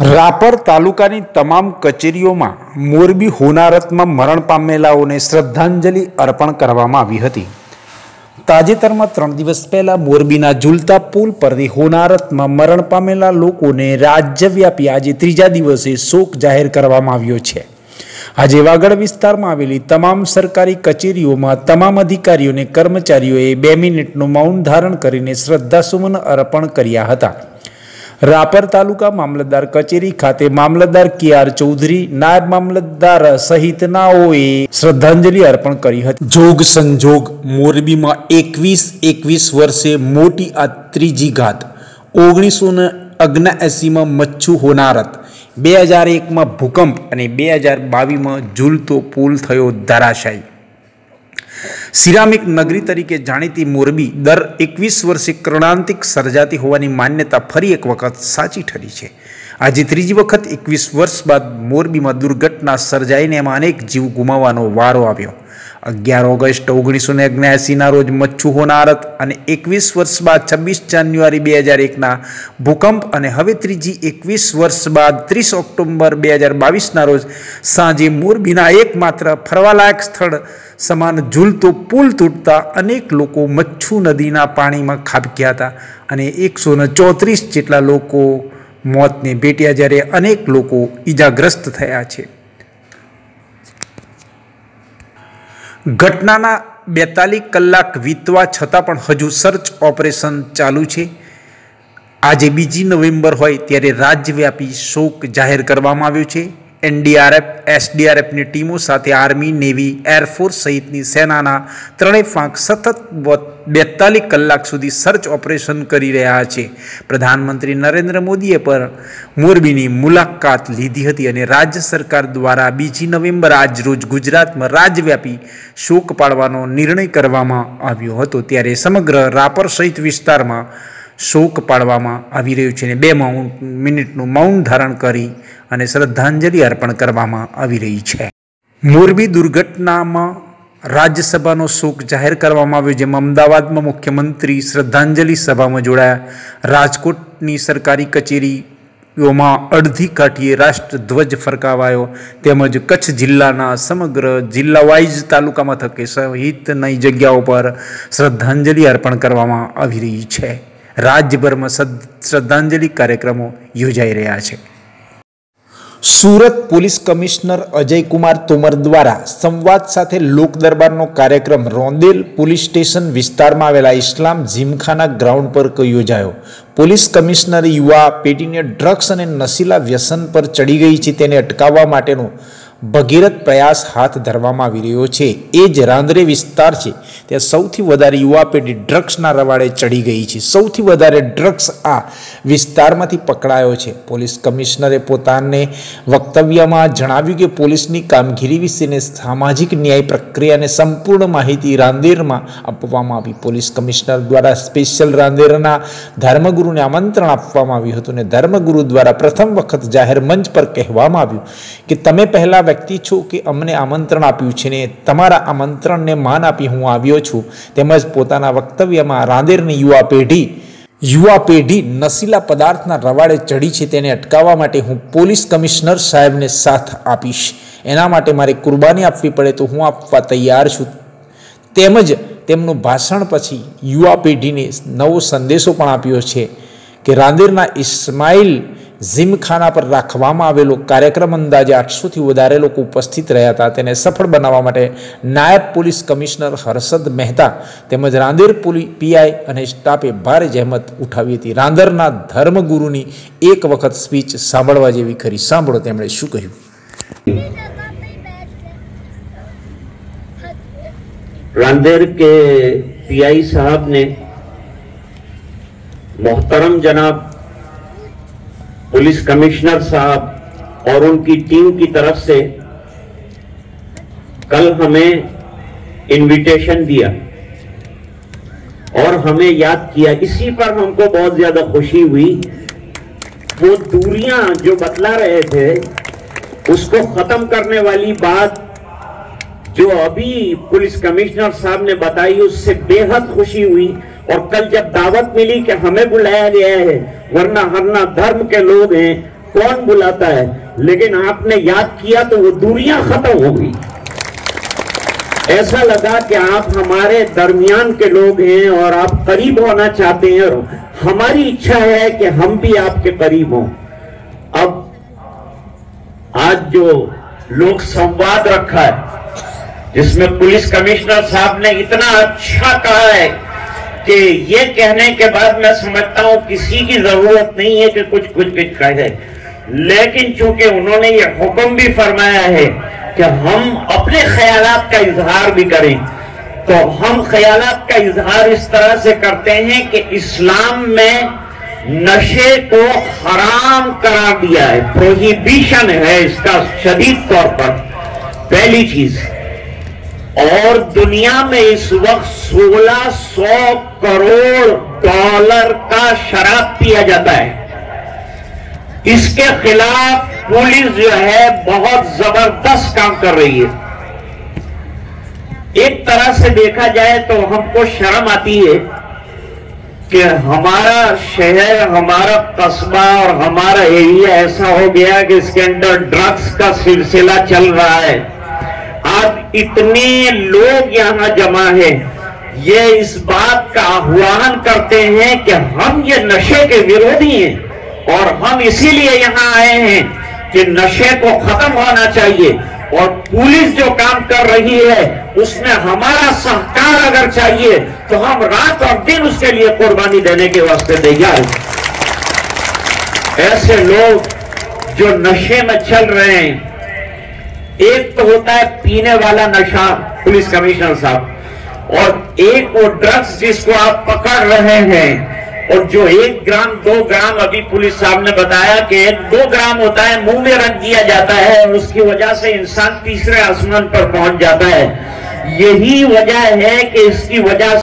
રાપર તાલુકાની તમામ કચેરીઓમાં મોરબી હોનારતમાં મરણ પામેલાઓને શ્રદ્ધાંજલિ અર્પણ કરવામાં આવી હતી. તાજેતરમાં ત્રણ દિવસ પહેલાં મોરબીના ઝૂલતા પુલ પરથી હોનારતમાં મરણ પામેલા લોકોને રાજ્યવ્યાપી આજે ત્રીજા દિવસે શોક જાહેર કરવામાં આવ્યો છે. આજે વાગડ વિસ્તારમાં આવેલી તમામ સરકારી કચેરીઓમાં તમામ અધિકારીઓને કર્મચારીઓએ બે મિનિટનું મૌન ધારણ કરીને શ્રદ્ધાસુમન અર્પણ કર્યા હતા. રાપર તાલુકા મામલતદાર કચેરી ખાતે મામલતદાર કે આર ચૌધરી, નાયબ મામલતદાર સહિતનાઓએ શ્રદ્ધાંજલિ અર્પણ કરી હતી. જોગ સંજોગ મોરબીમાં એકવીસ એકવીસ વર્ષે મોટી આ ત્રીજી ઘાત. ઓગણીસો ને અગ્નાએંસીમાં મચ્છુ હોનારત. બે હજાર એકમાં ભૂકંપ અને બે હજાર બાવીસમાં ઝૂલતો પુલ થયો ધરાશાયી. સિરામિક નગરી તરીકે જાણીતી મોરબી દર એકવીસ વર્ષે કરણાંતિક સર્જાતી હોવાની માન્યતા ફરી એક વખત સાચી ઠરી છે. આજે ત્રીજી વખત એકવીસ વર્ષ બાદ મોરબીમાં દુર્ઘટના સર્જાઈને એમાં અનેક જીવ ગુમાવવાનો વારો આવ્યો. અગિયાર ઓગસ્ટ ઓગણીસો ને ઓગણ્યાસીના રોજ મચ્છુ હોનારત અને એકવીસ વર્ષ બાદ છવ્વીસ જાન્યુઆરી બે હજાર એકના ભૂકંપ અને હવે ત્રીજી એકવીસ વર્ષ બાદ ત્રીસ ઓક્ટોબર બે હજાર બાવીસના રોજ સાંજે મોરબીના એકમાત્ર ફરવાલાયક સ્થળ સમાન ઝૂલતો પુલ તૂટતા અનેક લોકો મચ્છુ નદીના પાણીમાં ખાબક્યા હતા અને એકસો ને ચોત્રીસ જેટલા લોકો મોતને ભેટ્યા જ્યારે અનેક લોકો ઈજાગ્રસ્ત થયા છે. ઘટનાના બેતાલીસ કલાક વીતવા છતાં પણ હજુ સર્ચ ઓપરેશન ચાલુ છે. આજે બીજી નવેમ્બર હોય ત્યારે રાજ્યવ્યાપી શોક જાહેર કરવામાં આવ્યો છે. એનડીઆરએફ, એસડીઆરએફની ટીમો સાથે આર્મી, નેવી એરફોર્સ સહિતની સેનાના ત્રણેય ફાંક સતત બેતાલીસ કલાક સુધી સર્ચ ઓપરેશન કરી રહ્યા છે. પ્રધાનમંત્રી નરેન્દ્ર મોદીએ પર મોરબીની મુલાકાત લીધી હતી અને રાજ્ય સરકાર દ્વારા બીજી નવેમ્બર આજ રોજ ગુજરાતમાં રાજવ્યાપી શોક પાડવાનો નિર્ણય કરવામાં આવ્યો હતો. ત્યારે સમગ્ર રાપર સહિત વિસ્તારમાં શોક પાડવામાં આવી રહ્યું છે અને બે માઉન્ટ મિનિટનું મૌન ધારણ કરી અને શ્રદ્ધાંજલિ અર્પણ કરવામાં આવી રહી છે. મોરબી દુર્ઘટનામાં રાજ્યસભાનો શોક જાહેર કરવામાં આવ્યો, જેમાં અમદાવાદમાં મુખ્યમંત્રી શ્રદ્ધાંજલિ સભામાં જોડાયા. રાજકોટની સરકારી કચેરીઓમાં અડધી કાઠીએ રાષ્ટ્રધ્વજ ફરકાવાયો. તેમજ કચ્છ જિલ્લાના સમગ્ર જિલ્લા વાઇઝ તાલુકા મથકે સહિતની જગ્યાઓ પર શ્રદ્ધાંજલિ અર્પણ કરવામાં આવી રહી છે. રાજ્યભરમાં શ્રદ્ધાંજલિ કાર્યક્રમો યોજાઈ રહ્યા છે. સુરત પોલીસ કમિશનર અજયકુમાર તોમર દ્વારા સંવાદ સાથે લોક દરબારનો કાર્યક્રમ રોંદેલ પોલીસ સ્ટેશન વિસ્તારમાં આવેલા ઇસ્લામ જીમખાના ગ્રાઉન્ડ પર યોજાયો. પોલીસ કમિશનર યુવા પેઢીને ડ્રગ્સ અને નશીલા વ્યસન પર ચડી ગઈ છે તેને અટકાવવા માટેનો ભગીરથ પ્રયાસ હાથ ધરવામાં આવી રહ્યો છે. એ જ રાંદરે વિસ્તાર છે. ત્યાં સૌથી વધારે યુવા પેઢી ડ્રગ્સના રવાડે ચડી ગઈ છે. સૌથી વધારે ડ્રગ્સ આ વિસ્તારમાંથી પકડાયો છે. પોલીસ કમિશનરે પોતાને વક્તવ્યમાં જણાવ્યું કે પોલીસની કામગીરી વિશેને સામાજિક ન્યાય પ્રક્રિયાને સંપૂર્ણ માહિતી રાંદેરમાં આપવામાં આવી. પોલીસ કમિશનર દ્વારા સ્પેશિયલ રાંદેરના ધર્મગુરુને આમંત્રણ આપવામાં આવ્યું હતું અને ધર્મગુરુ દ્વારા પ્રથમ વખત જાહેર મંચ પર કહેવામાં આવ્યું કે તમે પહેલાં વ્યક્તિ છો કે અમને આમંત્રણ આપ્યું છે ને તમારા આમંત્રણને માન આપી હું આવ્યો છું. તેમજ પોતાના વક્તવ્યમાં રાંદેરની યુવા પેઢી યુવા પેઢી નશીલા પદાર્થના રવાડે ચડી છે તેને અટકાવવા માટે હું પોલીસ કમિશનર સાહેબને સાથ આપીશ. એના માટે મારે કુરબાની આપવી પડે તો હું આપવા તૈયાર છું. તેમજ તેમનું ભાષણ પછી યુવા પેઢીને નવો સંદેશો પણ આપ્યો છે કે રાંદેરના ઇસ્માઇલ જીમખાના પર રાખવામાં આવેલો કાર્યક્રમ અંદાજે આઠસોથી વધારે લોકો ઉપસ્થિત રહ્યા હતા તેને સફળ બનાવવા માટે નાયબ પોલીસ કમિશનર હર્ષદ મહેતા તેમજ રાંદેર પોલી પીઆઈ અને સ્ટાફે ભારે જહેમત ઉઠાવી હતી રાંદરના ધર્મગુરુની એક વખત સ્પીચ સાંભળવા જેવી ખરી સાંભળો તેમણે શું કહ્યું रांदेर के पीआई साहब ने मोहतरम जनाब पुलिस कमिश्नर साहब और उनकी टीम की तरफ़ से कल हमें इनविटेशन दिया और हमें याद किया। इसी पर हमको बहुत ज़्यादा खुशी हुई। वो दूरियाँ जो बतला रहे थे, उसको खत्म करने वाली बात जो अभी पुलिस कमिश्नर साहब ने बताई, उससे बेहद खुशी हुई। और कल जब दावत मिली कि हमें बुलाया गया है वरना हरना धर्म के लोग हैं। कौन बुलाता है? लेकिन आपने याद किया तो वो दूरियाँ खत्म हो गई। ऐसा लगा कि आप हमारे दरमियान के लोग हैं और आप करीब होना चाहते हैं और हमारी इच्छा है कि हम भी आपके करीब हों। अब आज जो लोक संवाद रखा है, जिसमें पुलिस कमिश्नर साहब ने इतना अच्छा कहा है कि ये कहने के बाद मैं समझता हूँ किसी की ज़रूरत नहीं है कि कुछ कुछ कुछ कहे लेकिन चूँकि उन्होंने ये हुक्म भी फरमाया है कि हम अपने ख्याल का इजहार भी करें तो हम ख्याल का इजहार इस तरह से करते हैं कि इस्लाम में नशे को हराम करार दिया है। प्रोहिबिशन है इसका शदीद तौर पर। पहली चीज़ और दुनिया में इस वक्त 1600 करोड़ डॉलर का शराब पिया जाता है। इसके खिलाफ पुलिस जो है बहुत ज़बरदस्त काम कर रही है। एक तरह से देखा जाए तो हमको शर्म आती है कि हमारा शहर, हमारा कस्बा और हमारा एरिया ऐसा हो गया कि इसके अंदर ड्रग्स का सिलसिला चल रहा है। इतने लोग यहाँ जमा है। ये इस बात का आह्वान करते हैं कि हम ये नशे के विरोधी हैं और हम इसीलिए यहाँ आए हैं कि नशे को खत्म होना चाहिए और पुलिस जो काम कर रही है, उसमें हमारा सहकार अगर चाहिए तो हम रात और दिन उसके लिए कुर्बानी देने के वास्ते तैयार ऐसे लोग जो नशे में चल रहे हैं एक तो होता है पीने वाला नशा, पुलिस कमिश्नर साहब। और एक वो ड्रग्स जिसको आप पकड़ रहे हैं, और जो एक ग्राम, दो ग्राम, अभी पुलिस साहब ने बताया कि एक दो ग्राम होता है, मुँह में रख दिया जाता है, और उसकी वजह से इंसान तीसरे आसमान पर पहुँच जाता है। यही वजह है कि इसकी वजह